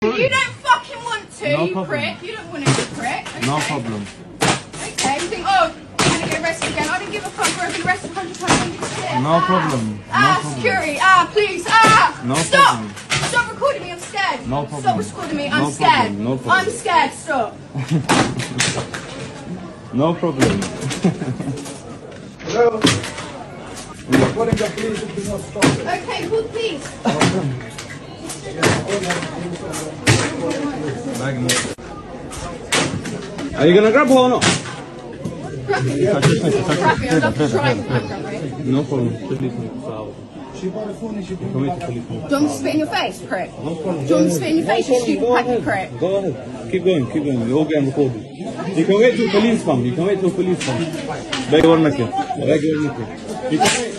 You don't fucking want to, No you problem. prick. You don't want to, you prick. Okay. No problem. Okay, you think, oh, I'm gonna get arrested again. I didn't give a fuck where I've been arrested a hundred times. I don't give a shit. No ah. problem. No ah, problem. security. Ah, please. Ah. No Stop. problem. Stop recording me. I'm scared. No problem. Stop recording me. I'm No scared. problem. No problem. I'm scared. Stop. No problem. Hello? We're calling the police if you not stop it. Okay, call the police. Are you gonna grab her or not? Grab me. Grab me. I'd love to try and grab me. No problem. Police She bought a phone and she brought Come it here to back. police Do you want me to spit in your face, prick? No problem. Do you want me to spit in your face, you stupid Go packy ahead. prick? Go ahead. Keep going, keep going. You're all getting recorded. You can wait till police come. You can wait till police come. Beg your pardon. Beg your pardon. You can wait.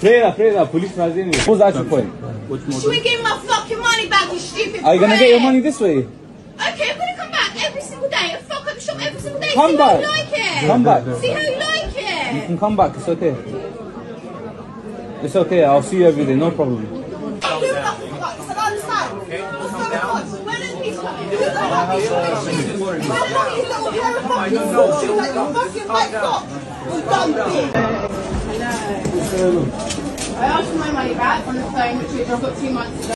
Freya, Freya, police rise anyway. What's the actual point? Should we give my fucking money back, you stupid Are you gonna get your money this way? Okay, I'm gonna come back every single day and fuck up the shop every single day. Come See back. how you like it. Come back. See how you like it. You can come back. It's okay. It's okay. I'll see you every day. No problem. Who? I don't understand. I asked for my money back on the phone, which I've got two months ago.